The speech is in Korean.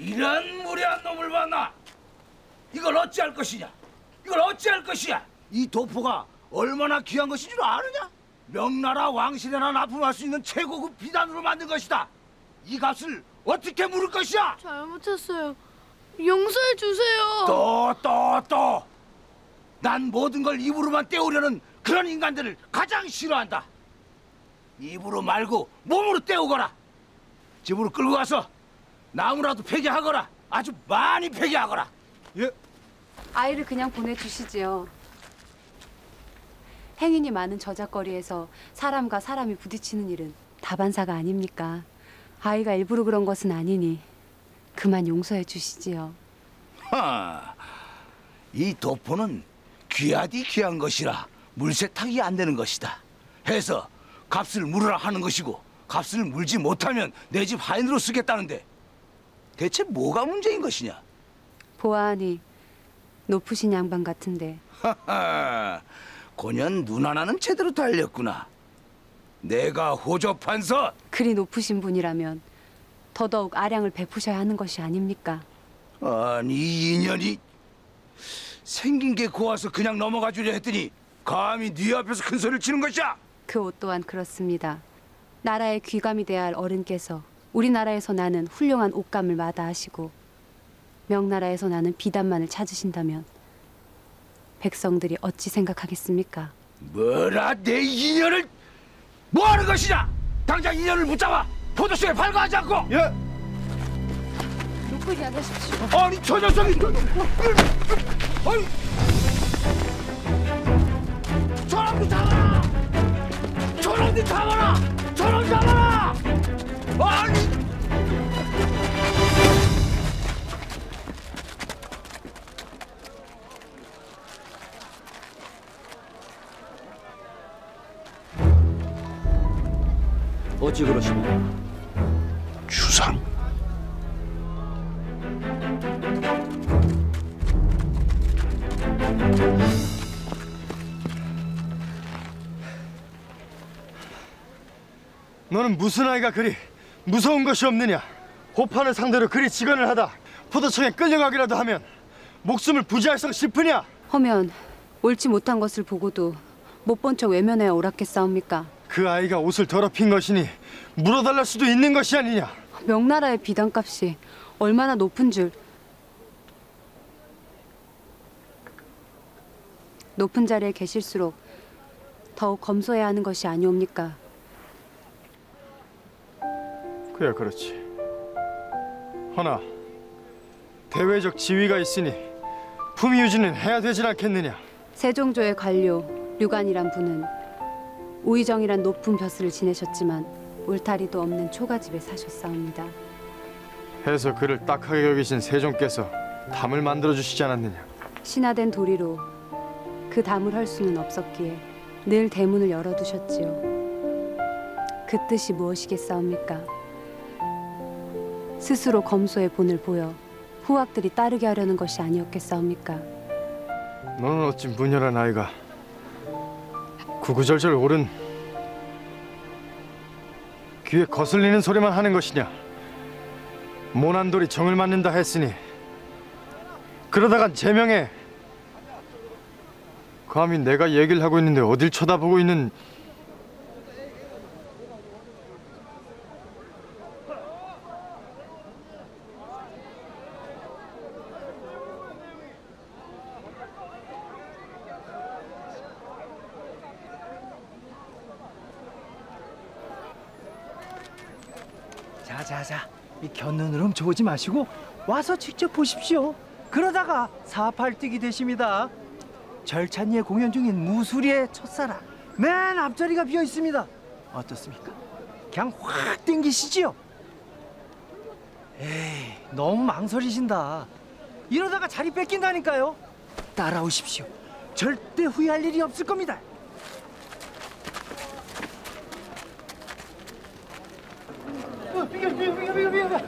이런 무례한 놈을 봤나? 이걸 어찌할 것이냐? 이걸 어찌할 것이야? 이 도포가 얼마나 귀한 것인 줄 아느냐? 명나라 왕실에나 납품할 수 있는 최고급 비단으로 만든 것이다. 이 값을 어떻게 물을 것이야? 잘못했어요. 용서해 주세요. 또 또 또. 난 모든 걸 입으로만 때우려는 그런 인간들을 가장 싫어한다. 입으로 말고 몸으로 때우거라. 집으로 끌고 가서 나무라도 폐기하거라. 아주 많이 폐기하거라. 예. 아이를 그냥 보내주시지요. 행인이 많은 저작거리에서 사람과 사람이 부딪히는 일은 다반사가 아닙니까? 아이가 일부러 그런 것은 아니니 그만 용서해 주시지요. 하, 이 도포는 귀하디 귀한 것이라 물세탁이 안 되는 것이다. 해서 값을 물으라 하는 것이고 값을 물지 못하면 내 집 하인으로 쓰겠다는데 대체 뭐가 문제인 것이냐? 보아하니 높으신 양반 같은데 하하, 고년 눈 하나는 제대로 달렸구나. 내가 호접한서 그리 높으신 분이라면 더더욱 아량을 베푸셔야 하는 것이 아닙니까? 아니 이 인연이 생긴 게 고와서 그냥 넘어가 주려 했더니 감히 네 앞에서 큰 소리를 치는 것이야. 그 옷 또한 그렇습니다. 나라의 귀감이 돼야 할 어른께서 우리나라에서 나는 훌륭한 옷감을 마다하시고 명나라에서 나는 비단만을 찾으신다면 백성들이 어찌 생각하겠습니까? 뭐라 내 인연을 뭐 하는 것이냐? 당장 인연을 붙잡아 포도쇼에 발과하지 않고 예. 높으지 않으십시오. 아니 저 녀석이 아니 저놈들 잡아라 저놈들 잡아라 저놈 잡 어찌 그러십니까? 주상 너는 무슨 아이가 그리 무서운 것이 없느냐? 호판을 상대로 그리 직언을 하다 포도청에 끌려가기라도 하면 목숨을 부지할성 싶으냐? 허면 옳지 못한 것을 보고도 못 본 척 외면해야 옳았겠사옵니까? 그 아이가 옷을 더럽힌 것이니 물어달랄 수도 있는 것이 아니냐? 명나라의 비단값이 얼마나 높은 줄 높은 자리에 계실수록 더욱 검소해야 하는 것이 아니옵니까? 그야 그렇지. 허나 대외적 지위가 있으니 품위 유지는 해야 되질 않겠느냐? 세종조의 관료 류관이란 분은 우의정이란 높은 벼슬을 지내셨지만 울타리도 없는 초가집에 사셨사옵니다. 해서 그를 딱하게 여기신 세종께서 담을 만들어 주시지 않았느냐? 신화된 도리로 그 담을 할 수는 없었기에 늘 대문을 열어두셨지요. 그 뜻이 무엇이겠사옵니까? 스스로 검소의 본을 보여 후학들이 따르게 하려는 것이 아니었겠사옵니까? 너는 어찌 문열한 아이가 구구절절 옳은 귀에 거슬리는 소리만 하는 것이냐? 모난 돌이 정을 맞는다 했으니 그러다간 제명에 감히 내가 얘기를 하고 있는데 어딜 쳐다보고 있는 자자자 이 곁눈으로 훔쳐보지 마시고 와서 직접 보십시오. 그러다가 사팔뛰기 되십니다. 절찬리에 공연 중인 무수리의 첫사랑. 맨 앞자리가 비어 있습니다. 어떻습니까? 그냥 확 땡기시지요? 에이 너무 망설이신다. 이러다가 자리 뺏긴다니까요. 따라오십시오. 절대 후회할 일이 없을 겁니다 Vinga, vinga, vinga, vinga!